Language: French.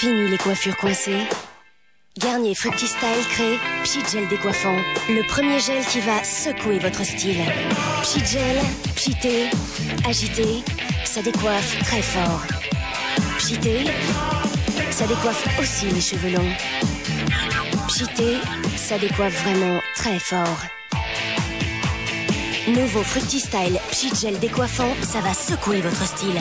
Fini les coiffures coincées. Garnier Fructistyle crée Pchit Gel décoiffant. Le premier gel qui va secouer votre style. Pchit Gel, pchité, agité, ça décoiffe très fort. Pchité, ça décoiffe aussi les cheveux longs. Pchité, ça décoiffe vraiment très fort. Nouveau Fructistyle Pchit Gel décoiffant, ça va secouer votre style.